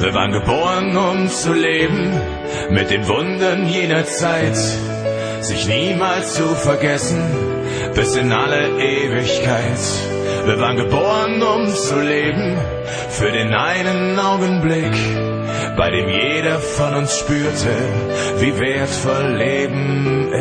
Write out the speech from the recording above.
Wir waren geboren, um zu leben, mit den Wunden jener Zeit, sich niemals zu vergessen, bis in alle Ewigkeit. Wir waren geboren, um zu leben, für den einen Augenblick, bei dem jeder von uns spürte, wie wertvoll Leben ist.